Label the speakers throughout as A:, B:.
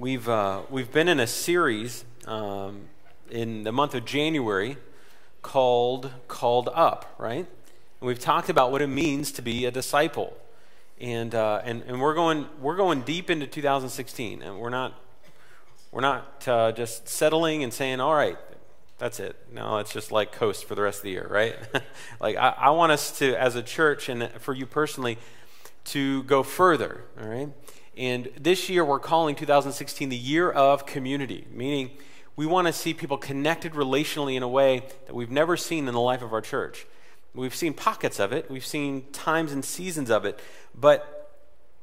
A: we've uh, we've been in a series um, in the month of January called called up, right? And we've talked about what it means to be a disciple, and uh, and and we're going we're going deep into 2016, and we're not we're not uh, just settling and saying, all right, that's it. No, it's just like coast for the rest of the year, right? like I, I want us to, as a church, and for you personally, to go further, all right? And this year we're calling 2016 the year of community, meaning we want to see people connected relationally in a way that we've never seen in the life of our church. We've seen pockets of it, we've seen times and seasons of it, but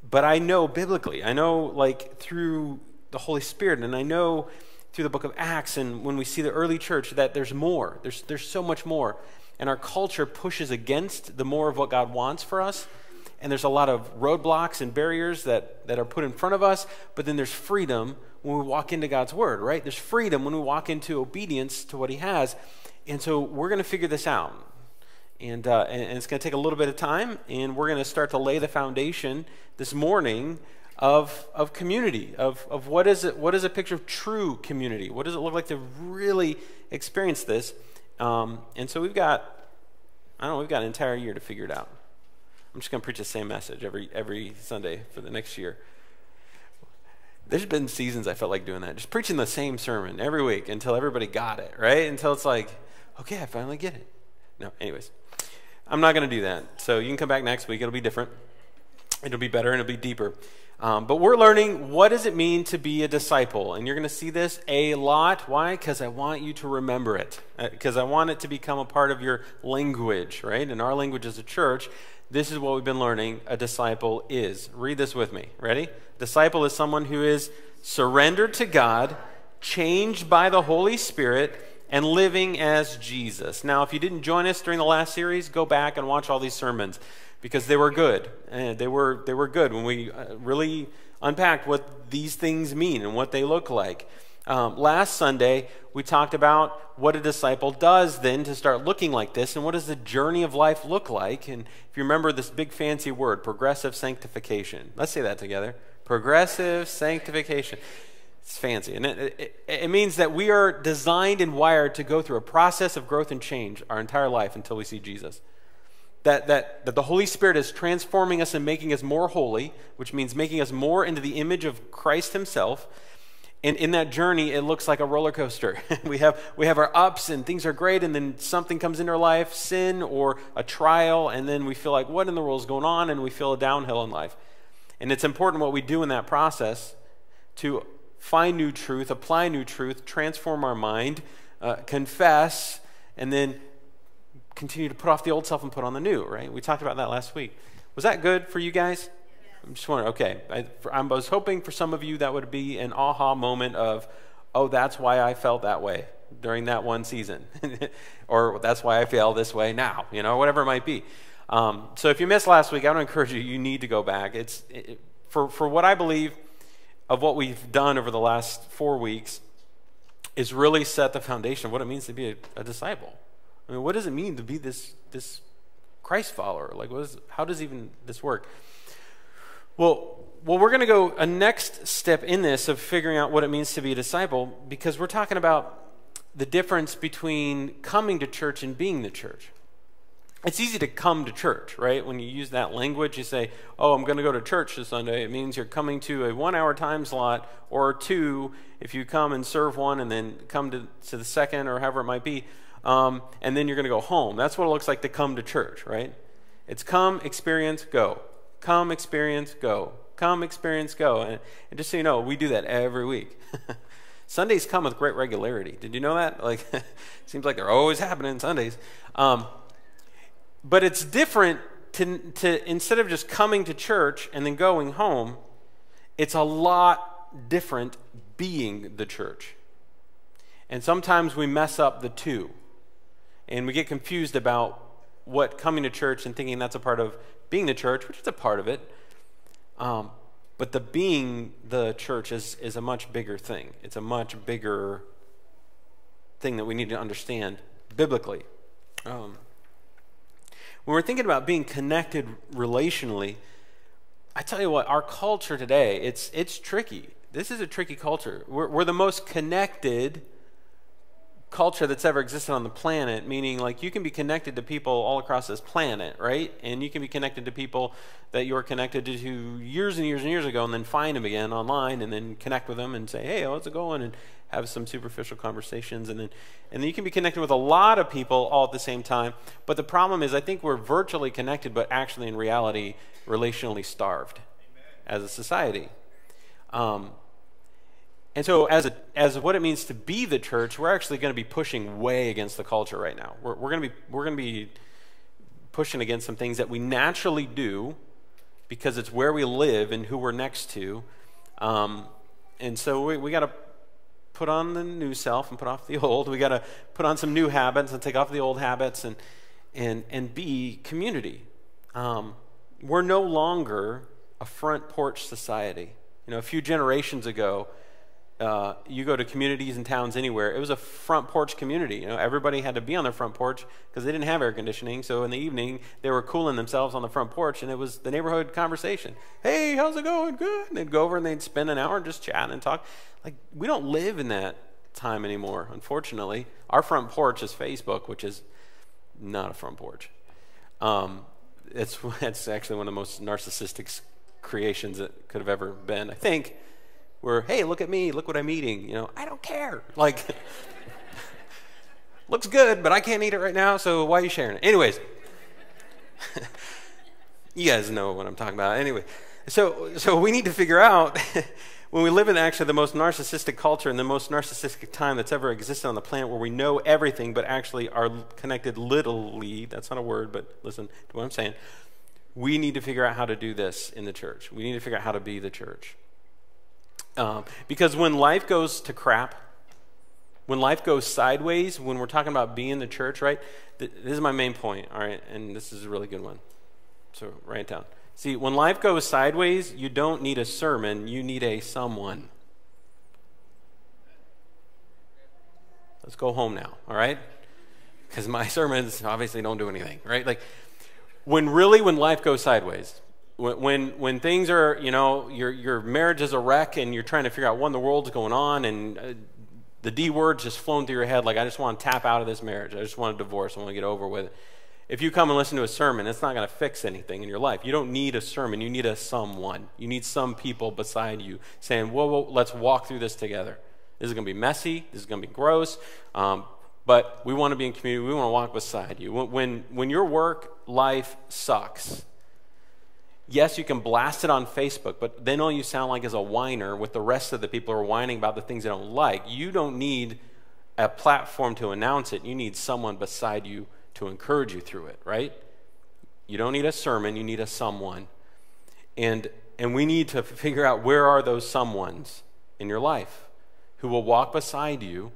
A: but I know biblically, I know like through the Holy Spirit, and I know through the book of Acts and when we see the early church that there's more. There's there's so much more. And our culture pushes against the more of what God wants for us and there's a lot of roadblocks and barriers that, that are put in front of us, but then there's freedom when we walk into God's Word, right? There's freedom when we walk into obedience to what He has. And so we're going to figure this out. And, uh, and, it's going to take a little bit of time, and we're going to start to lay the foundation this morning of, of community, of, of what, is it, what is a picture of true community? What does it look like to really experience this? Um, and so we've got, I don't know, we've got an entire year to figure it out. I'm just going to preach the same message every every Sunday for the next year. There's been seasons I felt like doing that, just preaching the same sermon every week until everybody got it, right? Until it's like, okay, I finally get it. No, anyways, I'm not going to do that. So you can come back next week. It'll be different. It'll be better and it'll be deeper. Um, but we're learning what does it mean to be a disciple, and you're going to see this a lot. Why? Because I want you to remember it. Because uh, I want it to become a part of your language, right? In our language as a church, this is what we've been learning a disciple is. Read this with me. Ready? Disciple is someone who is surrendered to God, changed by the Holy Spirit, and living as Jesus. Now, if you didn't join us during the last series, go back and watch all these sermons because they were good. And they were they were good when we uh, really unpacked what these things mean and what they look like. Um, last Sunday, we talked about what a disciple does then to start looking like this and what does the journey of life look like. And if you remember this big fancy word, progressive sanctification. Let's say that together. Progressive sanctification. It's fancy. And it, it, it means that we are designed and wired to go through a process of growth and change our entire life until we see Jesus. That, that, that the Holy Spirit is transforming us and making us more holy, which means making us more into the image of Christ Himself and in that journey, it looks like a roller coaster. we, have, we have our ups and things are great, and then something comes into our life, sin or a trial, and then we feel like, what in the world is going on? And we feel a downhill in life. And it's important what we do in that process to find new truth, apply new truth, transform our mind, uh, confess, and then continue to put off the old self and put on the new, right? We talked about that last week. Was that good for you guys? I'm just wondering, okay, I, for, I was hoping for some of you that would be an aha moment of, oh, that's why I felt that way during that one season. or that's why I feel this way now, you know, whatever it might be. Um, so if you missed last week, I would encourage you, you need to go back. It's it, for, for what I believe of what we've done over the last four weeks is really set the foundation of what it means to be a, a disciple. I mean, what does it mean to be this, this Christ follower? Like, what is, how does even this work? Well, well, we're going to go a next step in this of figuring out what it means to be a disciple because we're talking about the difference between coming to church and being the church. It's easy to come to church, right? When you use that language, you say, Oh, I'm going to go to church this Sunday. It means you're coming to a one hour time slot or two if you come and serve one and then come to, to the second or however it might be. Um, and then you're going to go home. That's what it looks like to come to church, right? It's come, experience, go. Come, experience, go. Come, experience, go. And, and just so you know, we do that every week. Sundays come with great regularity. Did you know that? Like, seems like they're always happening Sundays. Um, but it's different to, to instead of just coming to church and then going home, it's a lot different being the church. And sometimes we mess up the two. And we get confused about what coming to church and thinking that's a part of being the church, which is a part of it. Um, but the being the church is, is a much bigger thing. It's a much bigger thing that we need to understand biblically. Um, when we're thinking about being connected relationally, I tell you what, our culture today, it's, it's tricky. this is a tricky culture. We're, we're the most connected culture that's ever existed on the planet, meaning like you can be connected to people all across this planet, right? And you can be connected to people that you were connected to years and years and years ago and then find them again online and then connect with them and say, hey, how's it going? And have some superficial conversations. And then, and then you can be connected with a lot of people all at the same time. But the problem is, I think we're virtually connected, but actually in reality, relationally starved Amen. as a society. Um, and so, as, a, as what it means to be the church, we're actually going to be pushing way against the culture right now. We're, we're going to be we're going to be pushing against some things that we naturally do because it's where we live and who we're next to. Um, and so we, we got to put on the new self and put off the old. We got to put on some new habits and take off the old habits and and and be community. Um, we're no longer a front porch society. You know, a few generations ago, uh, you go to communities and towns anywhere, it was a front porch community. You know, everybody had to be on their front porch because they didn't have air conditioning. So in the evening, they were cooling themselves on the front porch, and it was the neighborhood conversation. Hey, how's it going? Good. And they'd go over and they'd spend an hour just chatting and talk. Like we don't live in that time anymore, unfortunately. Our front porch is Facebook, which is not a front porch. Um, it's it's actually one of the most narcissistic creations that could have ever been. I think where, hey, look at me, look what I'm eating. You know, I don't care. Like, looks good, but I can't eat it right now, so why are you sharing it? Anyways, you guys know what I'm talking about. Anyway, so, so we need to figure out when we live in actually the most narcissistic culture and the most narcissistic time that's ever existed on the planet where we know everything but actually are connected littly, that's not a word, but listen to what I'm saying. We need to figure out how to do this in the church. We need to figure out how to be the church. Um, because when life goes to crap, when life goes sideways, when we're talking about being the church, right? Th- this is my main point, all right? And this is a really good one. So write it down. See, when life goes sideways, you don't need a sermon, you need a someone. Let's go home now, all right? Because my sermons obviously don't do anything, right? Like, when really, when life goes sideways, when, when things are, you know, your, your marriage is a wreck and you're trying to figure out what in the world's going on and uh, the D word's just flown through your head, like, I just want to tap out of this marriage. I just want a divorce. I want to get over with it. If you come and listen to a sermon, it's not going to fix anything in your life. You don't need a sermon. You need a someone. You need some people beside you saying, whoa, whoa let's walk through this together. This is going to be messy. This is going to be gross. Um, but we want to be in community. We want to walk beside you. When, when, when your work life sucks, yes, you can blast it on Facebook, but then all you sound like is a whiner with the rest of the people who are whining about the things they don't like. You don't need a platform to announce it. You need someone beside you to encourage you through it, right? You don't need a sermon, you need a someone. And and we need to figure out where are those someones in your life who will walk beside you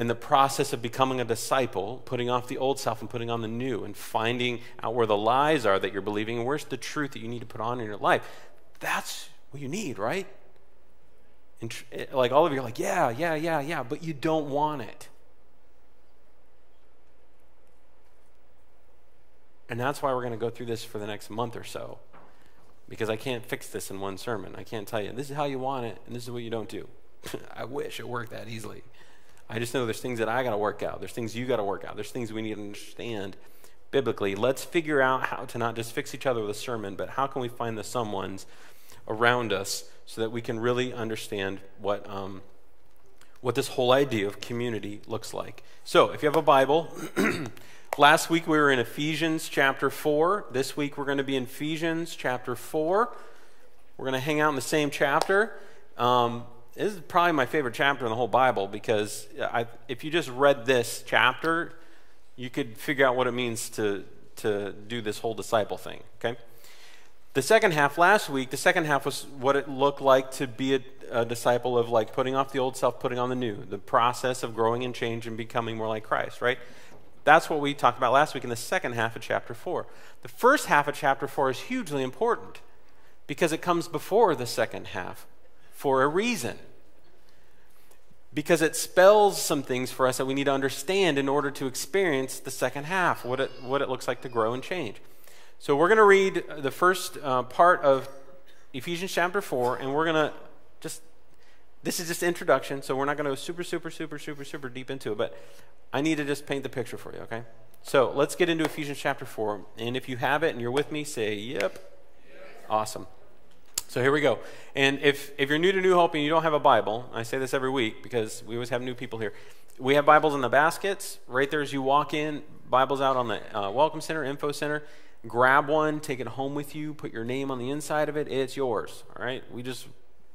A: in the process of becoming a disciple, putting off the old self and putting on the new, and finding out where the lies are that you're believing and where's the truth that you need to put on in your life. That's what you need, right? And tr- eh, like all of you are like, yeah, yeah, yeah, yeah, but you don't want it. And that's why we're going to go through this for the next month or so. Because I can't fix this in one sermon. I can't tell you, this is how you want it, and this is what you don't do. I wish it worked that easily. I just know there's things that I got to work out. There's things you got to work out. There's things we need to understand biblically. Let's figure out how to not just fix each other with a sermon, but how can we find the someones around us so that we can really understand what, um, what this whole idea of community looks like. So, if you have a Bible, last week we were in Ephesians chapter 4. This week we're going to be in Ephesians chapter 4. We're going to hang out in the same chapter. Um, this is probably my favorite chapter in the whole Bible because I, if you just read this chapter, you could figure out what it means to, to do this whole disciple thing, okay? The second half, last week, the second half was what it looked like to be a, a disciple of like putting off the old self, putting on the new, the process of growing and change and becoming more like Christ, right? That's what we talked about last week in the second half of chapter 4. The first half of chapter 4 is hugely important because it comes before the second half for a reason because it spells some things for us that we need to understand in order to experience the second half, what it, what it looks like to grow and change. So we're going to read the first uh, part of Ephesians chapter 4, and we're going to just this is just introduction, so we're not going to go super, super, super, super, super deep into it, but I need to just paint the picture for you, okay? So let's get into Ephesians chapter 4. And if you have it and you're with me, say, yep. Awesome. So here we go. And if, if you're new to New Hope and you don't have a Bible, I say this every week because we always have new people here. We have Bibles in the baskets right there as you walk in. Bibles out on the uh, Welcome Center, Info Center. Grab one, take it home with you, put your name on the inside of it. It's yours. All right? We just,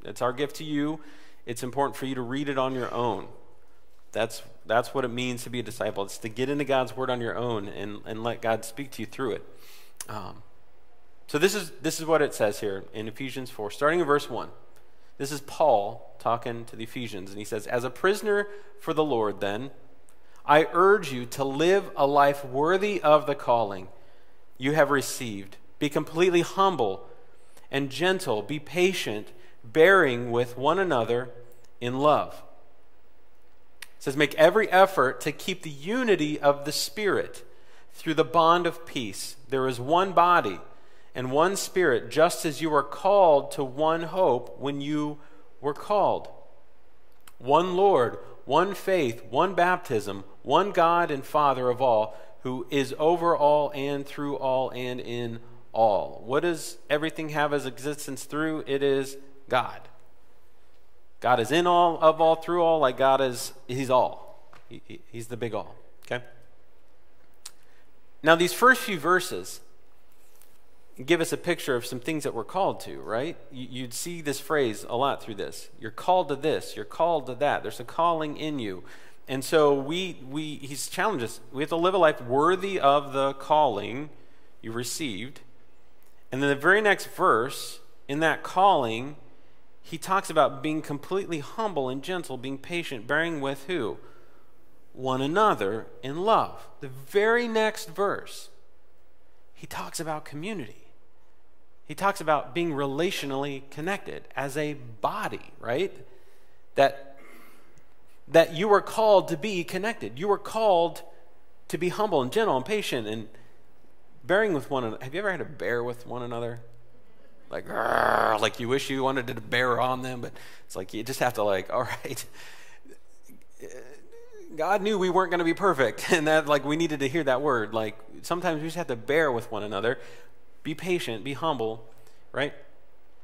A: it's our gift to you. It's important for you to read it on your own. That's, that's what it means to be a disciple. It's to get into God's Word on your own and, and let God speak to you through it. Um, so this is this is what it says here in Ephesians 4, starting in verse 1. This is Paul talking to the Ephesians, and he says, As a prisoner for the Lord, then, I urge you to live a life worthy of the calling you have received. Be completely humble and gentle. Be patient, bearing with one another in love. It says, Make every effort to keep the unity of the Spirit through the bond of peace. There is one body and one Spirit, just as you were called to one hope when you were called. One Lord, one faith, one baptism, one God and Father of all, who is over all and through all and in all. What does everything have as existence through? It is God. God is in all, of all, through all, like God is, He's all. He, he's the big all. Okay? Now, these first few verses, give us a picture of some things that we're called to, right? You'd see this phrase a lot through this. You're called to this, you're called to that. There's a calling in you. And so we, we he's challenged us. We have to live a life worthy of the calling you received. And then the very next verse, in that calling, he talks about being completely humble and gentle, being patient, bearing with who? One another in love. The very next verse, he talks about community he talks about being relationally connected as a body, right? That, that you are called to be connected. You are called to be humble and gentle and patient and bearing with one another. Have you ever had to bear with one another? Like, like you wish you wanted to bear on them, but it's like you just have to like, all right. God knew we weren't going to be perfect, and that like we needed to hear that word. Like sometimes we just have to bear with one another be patient, be humble, right?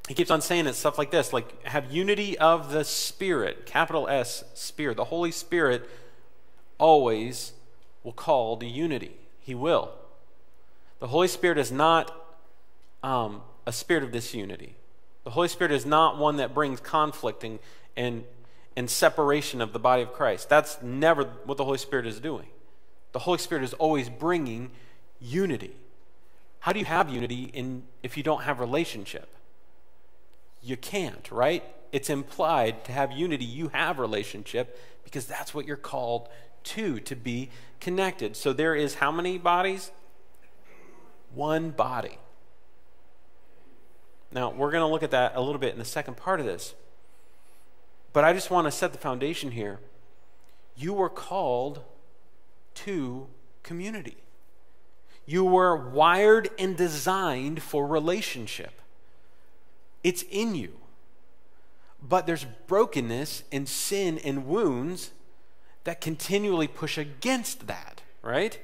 A: He keeps on saying it, stuff like this, like have unity of the Spirit, capital S, Spirit. The Holy Spirit always will call to unity. He will. The Holy Spirit is not um, a spirit of disunity. The Holy Spirit is not one that brings conflict and, and, and separation of the body of Christ. That's never what the Holy Spirit is doing. The Holy Spirit is always bringing unity. How do you have unity in, if you don't have relationship? You can't, right? It's implied to have unity, you have relationship because that's what you're called to, to be connected. So there is how many bodies? One body. Now, we're going to look at that a little bit in the second part of this. But I just want to set the foundation here. You were called to community. You were wired and designed for relationship. It's in you. But there's brokenness and sin and wounds that continually push against that, right?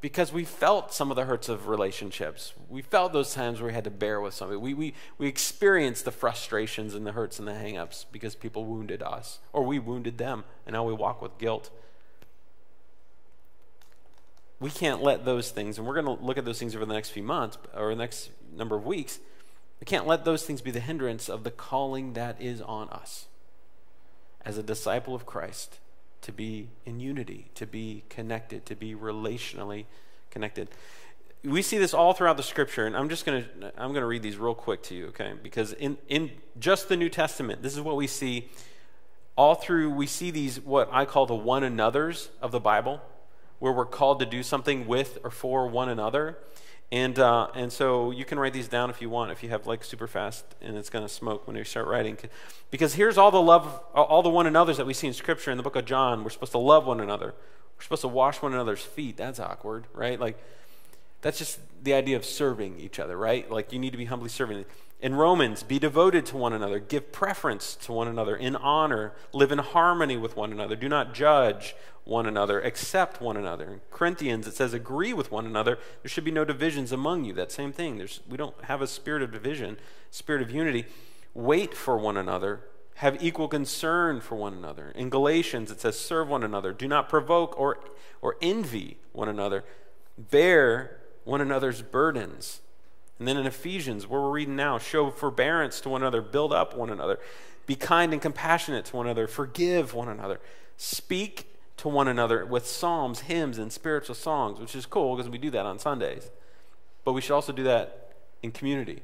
A: Because we felt some of the hurts of relationships. We felt those times where we had to bear with somebody. We, we, we experienced the frustrations and the hurts and the hangups because people wounded us or we wounded them, and now we walk with guilt we can't let those things, and we're going to look at those things over the next few months or the next number of weeks. We can't let those things be the hindrance of the calling that is on us as a disciple of Christ to be in unity, to be connected, to be relationally connected. We see this all throughout the scripture, and I'm just going to I'm going to read these real quick to you, okay? Because in in just the New Testament, this is what we see all through we see these what I call the one another's of the Bible where we're called to do something with or for one another. And, uh, and so you can write these down if you want, if you have like super fast and it's going to smoke when you start writing. Because here's all the love, all the one another's that we see in Scripture in the book of John. We're supposed to love one another. We're supposed to wash one another's feet. That's awkward, right? Like, that's just the idea of serving each other, right? Like, you need to be humbly serving. In Romans, be devoted to one another, give preference to one another in honor, live in harmony with one another, do not judge one another, accept one another. In Corinthians, it says, agree with one another. There should be no divisions among you. That same thing. There's, we don't have a spirit of division, spirit of unity. Wait for one another, have equal concern for one another. In Galatians, it says, serve one another, do not provoke or, or envy one another, bear one another's burdens and then in Ephesians, where we're reading now, show forbearance to one another, build up one another, be kind and compassionate to one another, forgive one another, speak to one another with psalms, hymns, and spiritual songs, which is cool because we do that on Sundays. But we should also do that in community,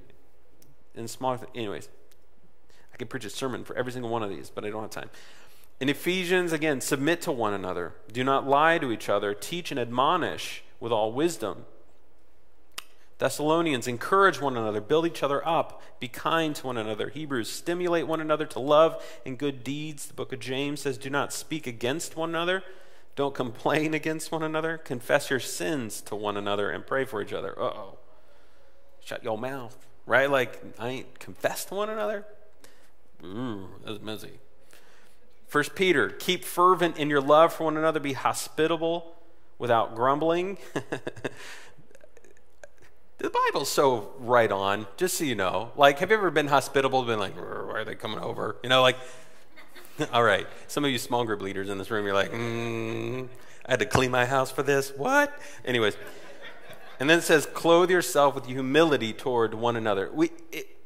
A: in small. Anyways, I could preach a sermon for every single one of these, but I don't have time. In Ephesians, again, submit to one another. Do not lie to each other. Teach and admonish with all wisdom Thessalonians, encourage one another, build each other up, be kind to one another. Hebrews, stimulate one another to love and good deeds. The book of James says, do not speak against one another. Don't complain against one another. Confess your sins to one another and pray for each other. Uh oh. Shut your mouth. Right? Like, I ain't confessed to one another? Ooh, that's messy. First Peter, keep fervent in your love for one another, be hospitable without grumbling. The Bible's so right on, just so you know. Like, have you ever been hospitable, been like, why are they coming over? You know, like, all right. Some of you small group leaders in this room, you're like, mm, I had to clean my house for this. What? Anyways. And then it says, clothe yourself with humility toward one another. We, it,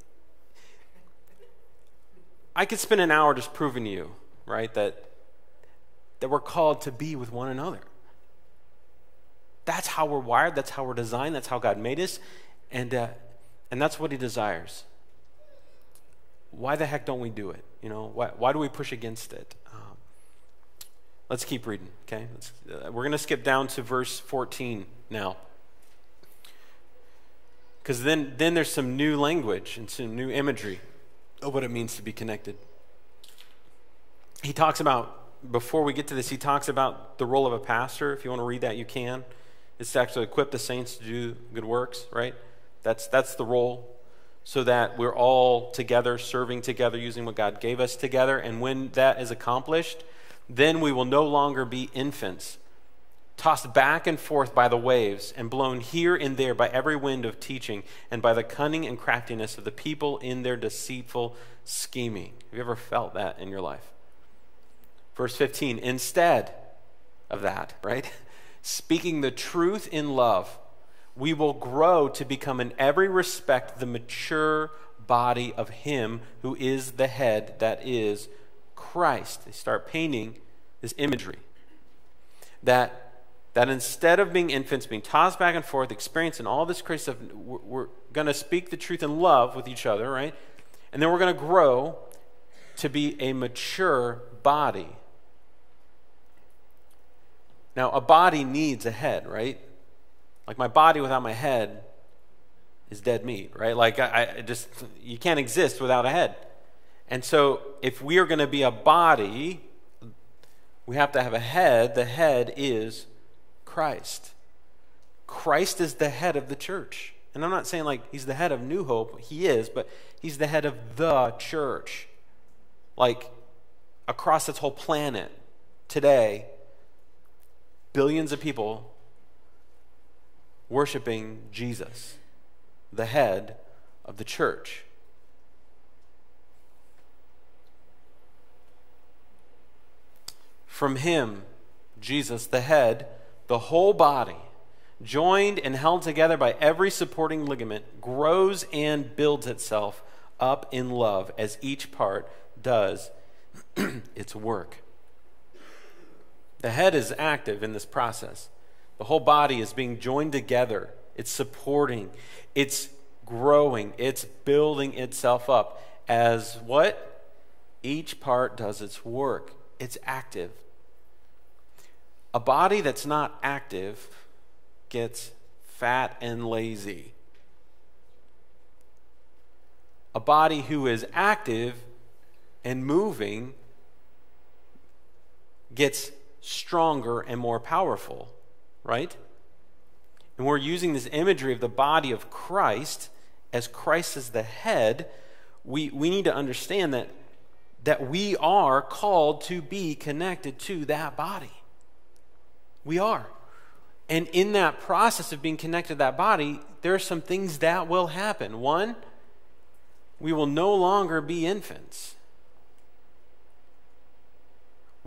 A: I could spend an hour just proving to you, right, that, that we're called to be with one another. That's how we're wired. That's how we're designed. That's how God made us. And, uh, and that's what He desires. Why the heck don't we do it? You know, why, why do we push against it? Um, let's keep reading, okay? Uh, we're going to skip down to verse 14 now. Because then, then there's some new language and some new imagery of what it means to be connected. He talks about, before we get to this, he talks about the role of a pastor. If you want to read that, you can. It's to actually equip the saints to do good works, right? That's, that's the role. So that we're all together, serving together, using what God gave us together. And when that is accomplished, then we will no longer be infants, tossed back and forth by the waves, and blown here and there by every wind of teaching, and by the cunning and craftiness of the people in their deceitful scheming. Have you ever felt that in your life? Verse 15, instead of that, right? Speaking the truth in love, we will grow to become in every respect the mature body of Him who is the head, that is Christ. They start painting this imagery that, that instead of being infants, being tossed back and forth, experiencing all this crazy stuff, we're, we're going to speak the truth in love with each other, right? And then we're going to grow to be a mature body now, a body needs a head, right? Like my body without my head is dead meat, right? Like I, I just, you can't exist without a head. And so, if we are going to be a body, we have to have a head. The head is Christ. Christ is the head of the church. And I'm not saying like he's the head of New Hope, he is, but he's the head of the church. Like across this whole planet today, billions of people worshiping Jesus, the head of the church. From him, Jesus, the head, the whole body, joined and held together by every supporting ligament, grows and builds itself up in love as each part does its work. The head is active in this process. The whole body is being joined together, it's supporting, it's growing, it's building itself up as what? Each part does its work. It's active. A body that's not active gets fat and lazy. A body who is active and moving gets stronger and more powerful, right? And we're using this imagery of the body of Christ as Christ is the head, we, we need to understand that, that we are called to be connected to that body. We are. And in that process of being connected to that body, there are some things that will happen. One, we will no longer be infants.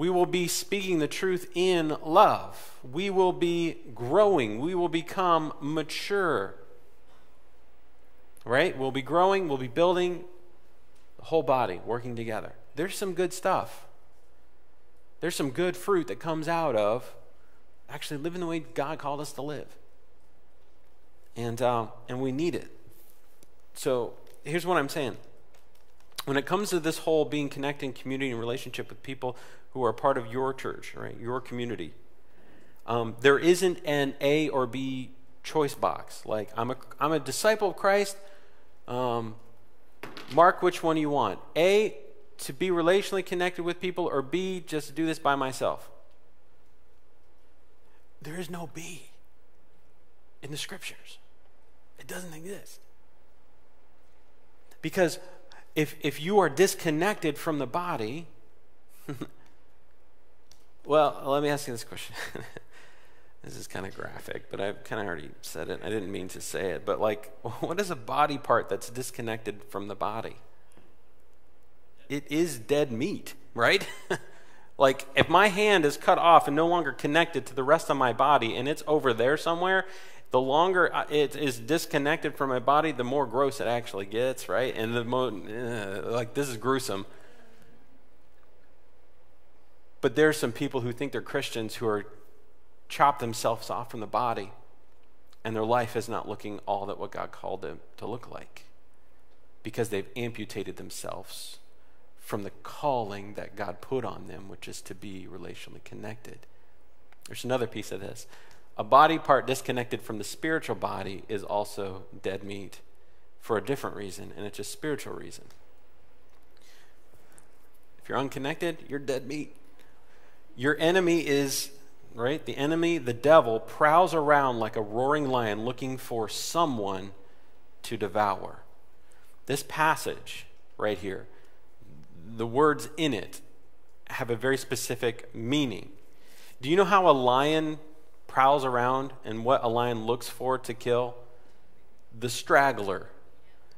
A: We will be speaking the truth in love. We will be growing. We will become mature. Right? We'll be growing, we'll be building the whole body working together. There's some good stuff. There's some good fruit that comes out of actually living the way God called us to live. And, uh, and we need it. So here's what I'm saying. When it comes to this whole being connected in community and relationship with people who are part of your church, right, your community, um, there isn't an A or B choice box. Like, I'm a, I'm a disciple of Christ. Um, mark which one you want. A, to be relationally connected with people, or B, just to do this by myself. There is no B in the scriptures. It doesn't exist. Because if, if you are disconnected from the body, well, let me ask you this question. this is kind of graphic, but I've kind of already said it. I didn't mean to say it, but like, what is a body part that's disconnected from the body? It is dead meat, right? like, if my hand is cut off and no longer connected to the rest of my body and it's over there somewhere, the longer it is disconnected from my body, the more gross it actually gets, right? And the more, uh, like, this is gruesome. But there's some people who think they're Christians who are chop themselves off from the body, and their life is not looking all that what God called them to look like because they've amputated themselves from the calling that God put on them, which is to be relationally connected. There's another piece of this. A body part disconnected from the spiritual body is also dead meat for a different reason, and it's a spiritual reason. If you're unconnected, you're dead meat. Your enemy is, right? The enemy, the devil, prowls around like a roaring lion looking for someone to devour. This passage right here, the words in it have a very specific meaning. Do you know how a lion prowls around and what a lion looks for to kill? The straggler,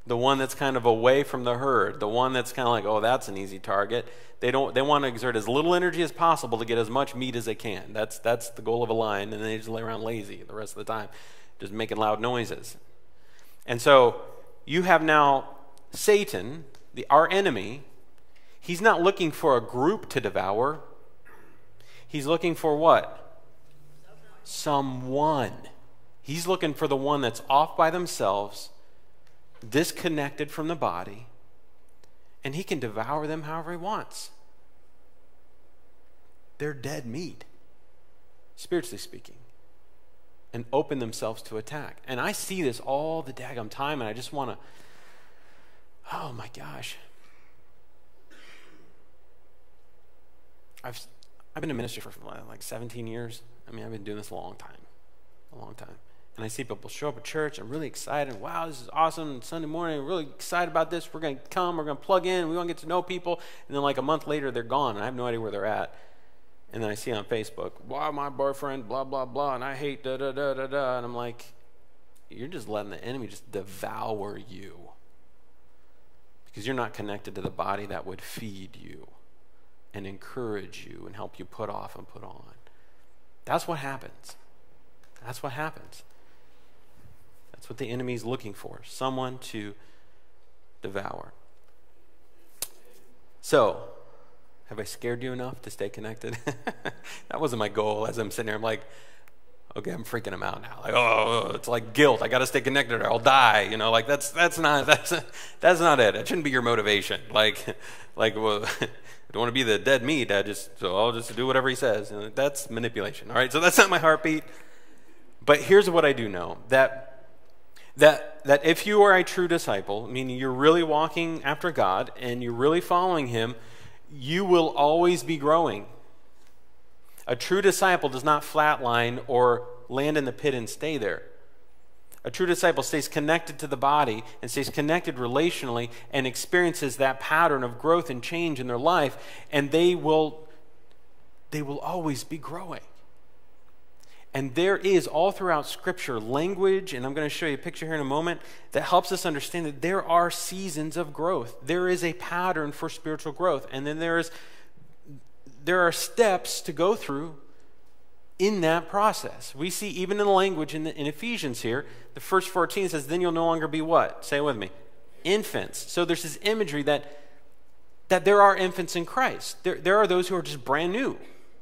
A: the one that's kind of away from the herd, the one that's kind of like, oh, that's an easy target. They don't. They want to exert as little energy as possible to get as much meat as they can. That's that's the goal of a lion, and they just lay around lazy the rest of the time, just making loud noises. And so you have now Satan, the our enemy. He's not looking for a group to devour. He's looking for what? Someone. He's looking for the one that's off by themselves, disconnected from the body, and he can devour them however he wants. They're dead meat, spiritually speaking, and open themselves to attack. And I see this all the daggum time, and I just want to, oh my gosh. I've, I've been in ministry for like 17 years. I mean, I've been doing this a long time, a long time. And I see people show up at church. I'm really excited. Wow, this is awesome. Sunday morning, really excited about this. We're going to come. We're going to plug in. We want to get to know people. And then, like a month later, they're gone. And I have no idea where they're at. And then I see on Facebook, wow, my boyfriend, blah, blah, blah. And I hate da, da, da, da, da. And I'm like, you're just letting the enemy just devour you because you're not connected to the body that would feed you and encourage you and help you put off and put on. That's what happens. That's what happens. That's what the enemy is looking for someone to devour. So, have I scared you enough to stay connected? that wasn't my goal as I'm sitting here. I'm like, okay, I'm freaking him out now. Like, oh, oh it's like guilt. I got to stay connected or I'll die. You know, like that's that's not that's that's not it. It shouldn't be your motivation. Like, like well, I don't want to be the dead meat. I just so I'll just do whatever he says. And that's manipulation. All right, so that's not my heartbeat. But here's what I do know that that that if you are a true disciple, meaning you're really walking after God and you're really following Him, you will always be growing. A true disciple does not flatline or land in the pit and stay there. A true disciple stays connected to the body and stays connected relationally and experiences that pattern of growth and change in their life, and they will, they will always be growing. And there is all throughout Scripture language, and I'm going to show you a picture here in a moment, that helps us understand that there are seasons of growth. There is a pattern for spiritual growth. And then there is there are steps to go through in that process. We see even in the language in, the, in Ephesians here, the first 14 says, Then you'll no longer be what? Say it with me. Infants. So there's this imagery that, that there are infants in Christ. There, there are those who are just brand new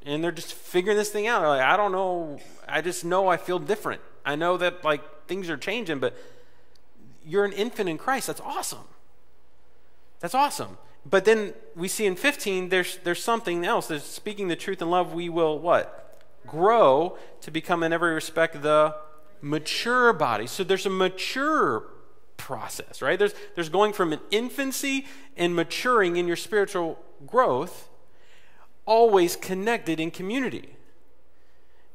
A: and they're just figuring this thing out. They're like, I don't know. I just know I feel different. I know that like things are changing, but you're an infant in Christ. That's awesome. That's awesome. But then we see in 15, there's, there's something else. There's speaking the truth in love, we will what? Grow to become in every respect the mature body. So there's a mature process, right? There's, there's going from an infancy and maturing in your spiritual growth, always connected in community.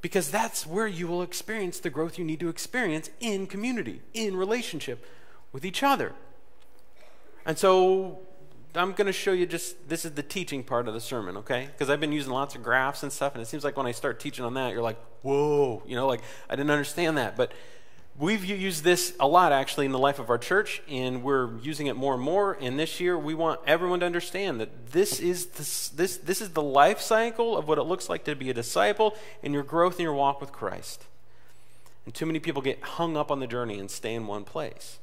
A: Because that's where you will experience the growth you need to experience in community, in relationship with each other. And so I'm going to show you just this is the teaching part of the sermon, okay? Because I've been using lots of graphs and stuff, and it seems like when I start teaching on that, you're like, whoa, you know, like I didn't understand that. But we've used this a lot actually in the life of our church, and we're using it more and more. And this year, we want everyone to understand that this is this this, this is the life cycle of what it looks like to be a disciple and your growth in your walk with Christ. And too many people get hung up on the journey and stay in one place.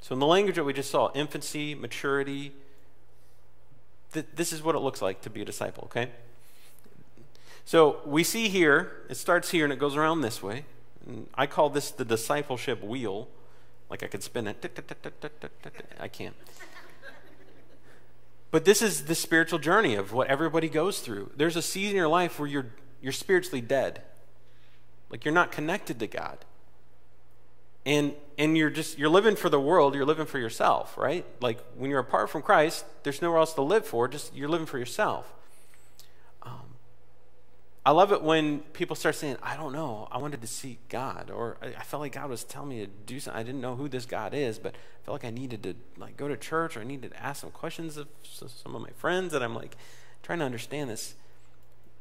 A: So in the language that we just saw, infancy, maturity th- this is what it looks like to be a disciple, okay? So we see here, it starts here and it goes around this way. And I call this the discipleship wheel. Like I could spin it. I can't. But this is the spiritual journey of what everybody goes through. There's a season in your life where you're, you're spiritually dead. Like you're not connected to God and and you're just you're living for the world you're living for yourself right? Like when you're apart from christ there's nowhere else to live for just you're living for yourself. Um, i love it when people start saying i don't know i wanted to seek god or I, I, felt like god was telling me to do something i didn't know who this god is but i felt like i needed to like go to church or i needed to ask some questions of some of my friends and i'm like trying to understand this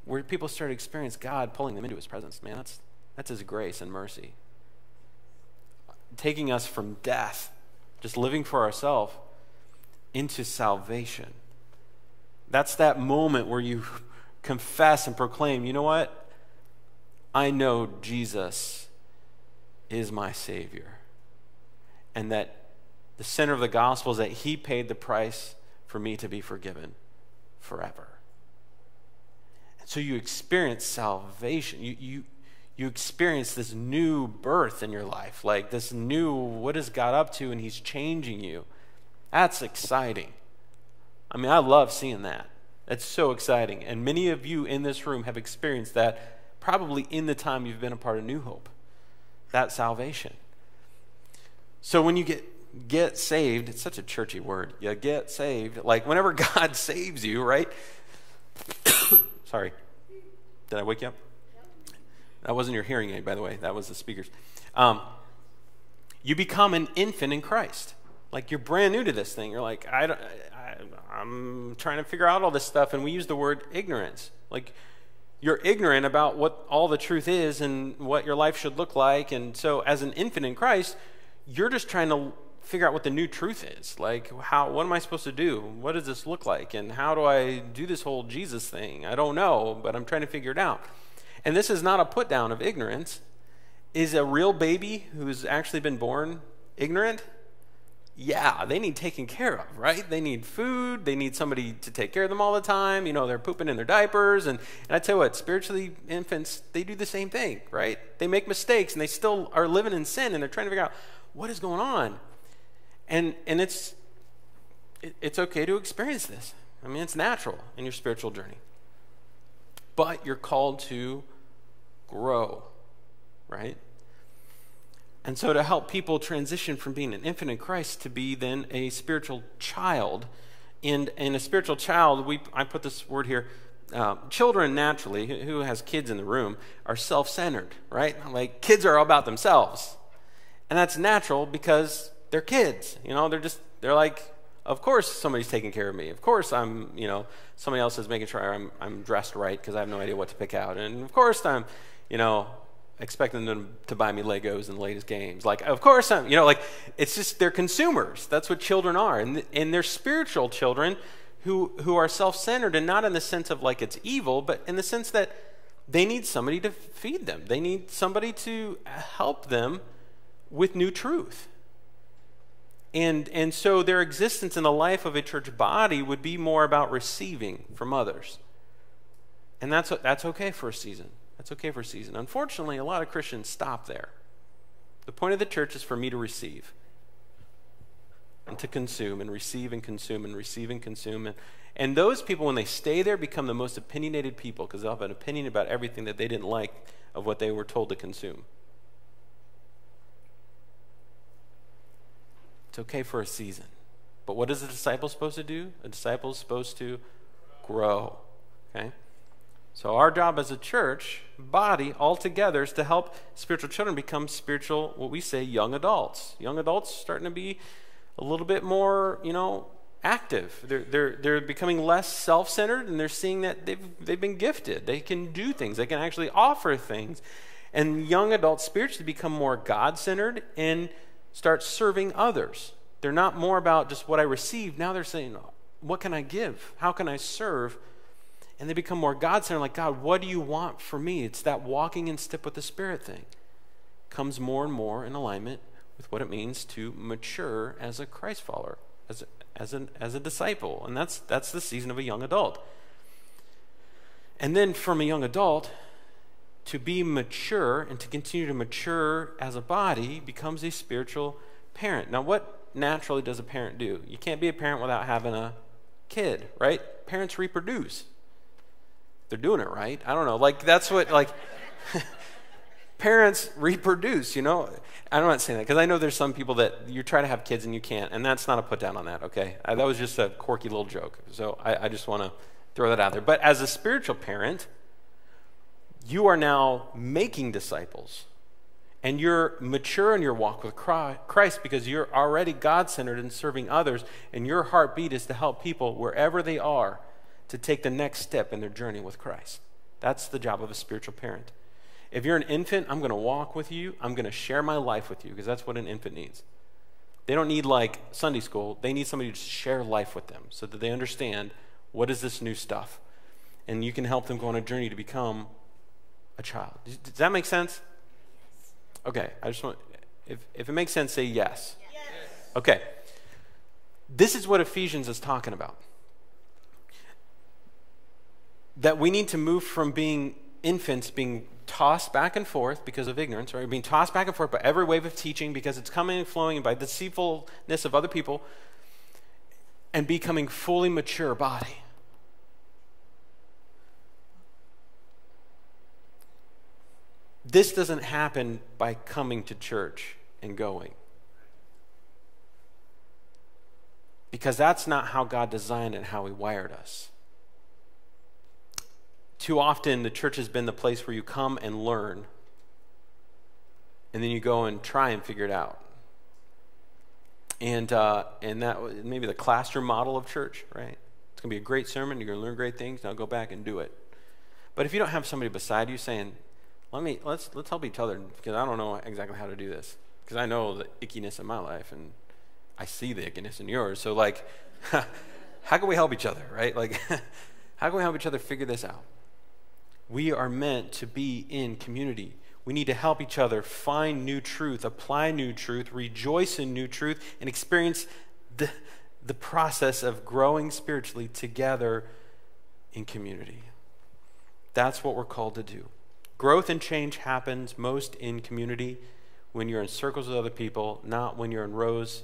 A: where people start to experience god pulling them into his presence. Man that's that's his grace and mercy taking us from death, just living for ourselves, into salvation. That's that moment where you confess and proclaim, you know what? I know Jesus is my Savior. And that the center of the gospel is that He paid the price for me to be forgiven forever. And so you experience salvation. You, you, you experience this new birth in your life, like this new, what is God up to, and He's changing you. That's exciting. I mean, I love seeing that. That's so exciting. And many of you in this room have experienced that probably in the time you've been a part of New Hope, that salvation. So when you get get saved, it's such a churchy word. You get saved. Like whenever God saves you, right? Sorry. Did I wake you up? That wasn't your hearing aid, by the way. That was the speakers. Um, you become an infant in Christ. Like you're brand new to this thing. You're like, I, I, I'm trying to figure out all this stuff, and we use the word ignorance. Like you're ignorant about what all the truth is and what your life should look like. And so, as an infant in Christ, you're just trying to figure out what the new truth is. Like, how? What am I supposed to do? What does this look like? And how do I do this whole Jesus thing? I don't know, but I'm trying to figure it out and this is not a put down of ignorance, is a real baby who's actually been born ignorant? Yeah, they need taken care of, right? They need food. They need somebody to take care of them all the time. You know, they're pooping in their diapers. And, and I tell you what, spiritually, infants, they do the same thing, right? They make mistakes and they still are living in sin and they're trying to figure out what is going on. And, and it's, it, it's okay to experience this. I mean, it's natural in your spiritual journey but you're called to grow, right? And so, to help people transition from being an infant in Christ to be then a spiritual child, and, and a spiritual child, we, I put this word here uh, children naturally, who has kids in the room, are self centered, right? Like kids are all about themselves. And that's natural because they're kids. You know, they're just, they're like, of course somebody's taking care of me. Of course I'm, you know, somebody else is making sure I'm, I'm dressed right because I have no idea what to pick out. And of course I'm, you know, expecting them to buy me Legos and the latest games. Like, of course I'm, you know, like, it's just, they're consumers. That's what children are. And, and they're spiritual children who, who are self centered and not in the sense of like it's evil, but in the sense that they need somebody to feed them. They need somebody to help them with new truth. And, and so their existence in the life of a church body would be more about receiving from others. And that's, that's okay for a season. That's okay for a season. Unfortunately, a lot of Christians stop there. The point of the church is for me to receive and to consume and receive and consume and receive and consume. And, and those people, when they stay there, become the most opinionated people because they'll have an opinion about everything that they didn't like of what they were told to consume. It's okay for a season. But what is a disciple supposed to do? A disciple is supposed to grow. Okay? So, our job as a church body altogether is to help spiritual children become spiritual, what we say, young adults. Young adults starting to be a little bit more, you know, active. They're, they're, they're becoming less self centered and they're seeing that they've, they've been gifted. They can do things, they can actually offer things. And young adults spiritually become more God centered and start serving others. They're not more about just what I receive. Now they're saying, what can I give? How can I serve? And they become more God centered, like, God, what do you want for me? It's that walking in step with the Spirit thing. Comes more and more in alignment with what it means to mature as a Christ follower, as a, as, an, as a disciple. And that's, that's the season of a young adult. And then from a young adult, to be mature and to continue to mature as a body becomes a spiritual parent. Now, what naturally does a parent do? You can't be a parent without having a kid, right? Parents reproduce they're doing it right. I don't know. Like that's what like parents reproduce. You know, I'm not saying that because I know there's some people that you try to have kids and you can't, and that's not a put down on that. Okay, I, that was just a quirky little joke. So I, I just want to throw that out there. But as a spiritual parent, you are now making disciples. And you're mature in your walk with Christ because you're already God centered and serving others, and your heartbeat is to help people wherever they are to take the next step in their journey with Christ. That's the job of a spiritual parent. If you're an infant, I'm going to walk with you. I'm going to share my life with you because that's what an infant needs. They don't need like Sunday school. They need somebody to share life with them so that they understand what is this new stuff. And you can help them go on a journey to become a child. Does that make sense? Okay, I just want, if, if it makes sense, say yes. yes. Okay. This is what Ephesians is talking about that we need to move from being infants, being tossed back and forth because of ignorance, right? Being tossed back and forth by every wave of teaching because it's coming and flowing by the deceitfulness of other people, and becoming fully mature body. This doesn't happen by coming to church and going. Because that's not how God designed and how He wired us. Too often, the church has been the place where you come and learn, and then you go and try and figure it out. And, uh, and that maybe the classroom model of church, right? It's going to be a great sermon. You're going to learn great things. Now go back and do it. But if you don't have somebody beside you saying, let me, let's, let's help each other, because I don't know exactly how to do this. Because I know the ickiness in my life, and I see the ickiness in yours. So, like, how can we help each other, right? Like, how can we help each other figure this out? We are meant to be in community. We need to help each other find new truth, apply new truth, rejoice in new truth, and experience the, the process of growing spiritually together in community. That's what we're called to do. Growth and change happens most in community when you're in circles with other people, not when you're in rows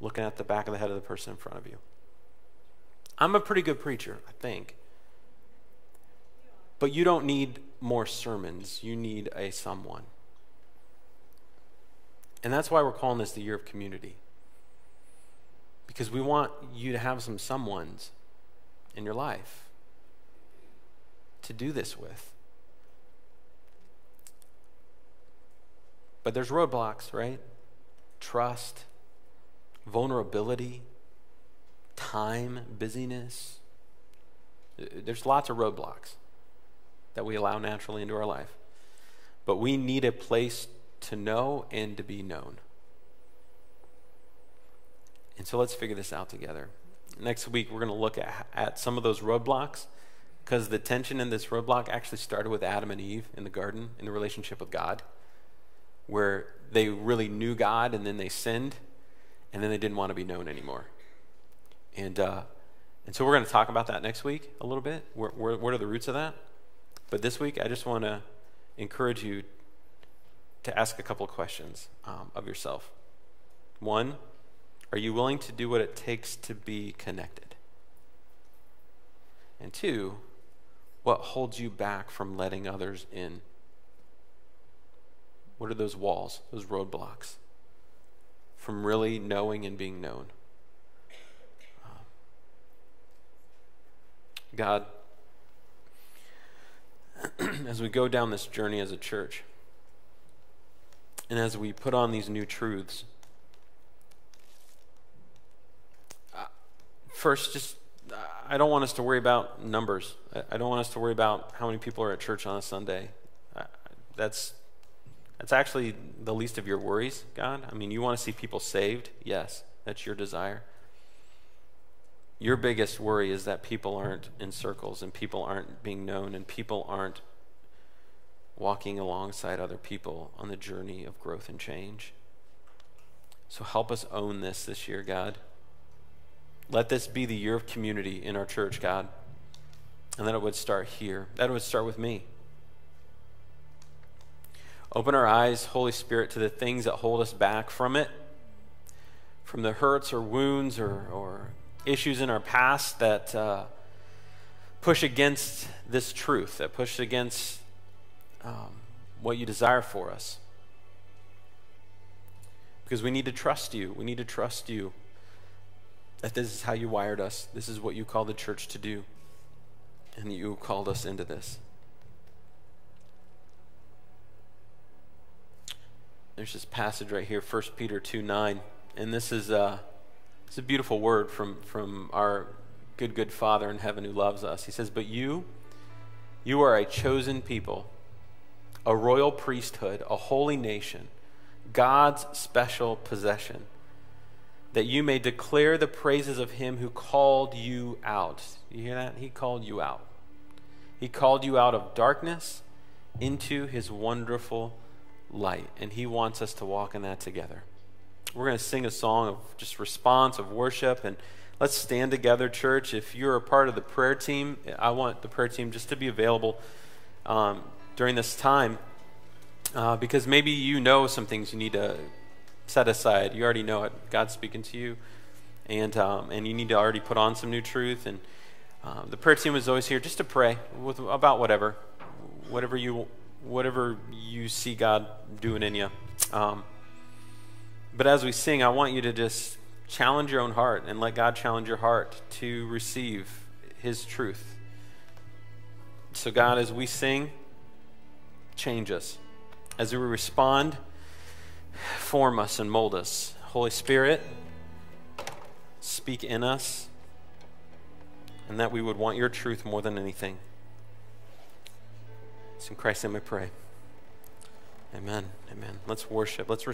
A: looking at the back of the head of the person in front of you. I'm a pretty good preacher, I think. But you don't need more sermons, you need a someone. And that's why we're calling this the year of community. Because we want you to have some someones in your life to do this with. But there's roadblocks, right? trust, vulnerability, time, busyness. There's lots of roadblocks that we allow naturally into our life. But we need a place to know and to be known. And so let's figure this out together. Next week, we're going to look at, at some of those roadblocks because the tension in this roadblock actually started with Adam and Eve in the garden in the relationship with God, where they really knew God and then they sinned, and then they didn't want to be known anymore. And, uh, and so we're going to talk about that next week a little bit. Where, where, what are the roots of that? But this week, I just want to encourage you to ask a couple of questions um, of yourself. One, are you willing to do what it takes to be connected? And two, what holds you back from letting others in? What are those walls, those roadblocks from really knowing and being known? Um, God, as we go down this journey as a church, and as we put on these new truths, uh, first, just I don't want us to worry about numbers. I don't want us to worry about how many people are at church on a Sunday. That's that's actually the least of your worries, God. I mean, you want to see people saved? Yes, that's your desire. Your biggest worry is that people aren't in circles and people aren't being known and people aren't walking alongside other people on the journey of growth and change. So help us own this this year, God. Let this be the year of community in our church, God. And that it would start here. That it would start with me. Open our eyes, Holy Spirit, to the things that hold us back from it, from the hurts or wounds or, or issues in our past that uh, push against this truth, that push against um, what you desire for us. Because we need to trust you. We need to trust you that this is how you wired us. This is what you call the church to do. And you called us into this. There's this passage right here, 1 Peter 2 9. And this is, uh, it's a beautiful word from, from our good, good Father in heaven who loves us. He says, But you, you are a chosen people a royal priesthood, a holy nation, God's special possession, that you may declare the praises of him who called you out. You hear that? He called you out. He called you out of darkness into his wonderful light, and he wants us to walk in that together. We're going to sing a song of just response, of worship, and let's stand together, church. If you're a part of the prayer team, I want the prayer team just to be available. Um, during this time uh, because maybe you know some things you need to set aside. You already know it. God's speaking to you, and um, and you need to already put on some new truth. And uh, the prayer team is always here just to pray with, about whatever, whatever you whatever you see God doing in you. Um, but as we sing, I want you to just challenge your own heart and let God challenge your heart to receive His truth. So, God, as we sing, change us. As we respond, form us and mold us. Holy Spirit, speak in us, and that we would want your truth more than anything. It's in Christ's name I pray. Amen. Amen. Let's worship. Let's